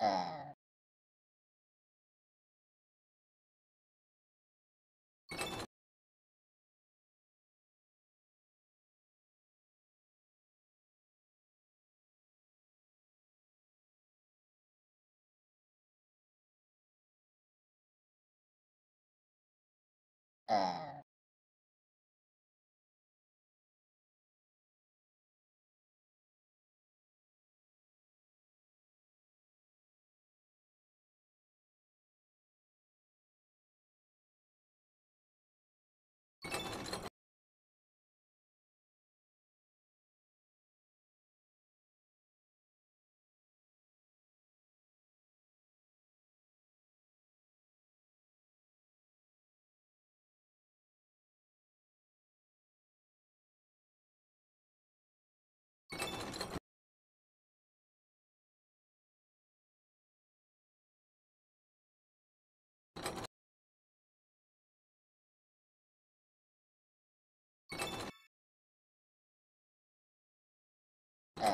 Uh... you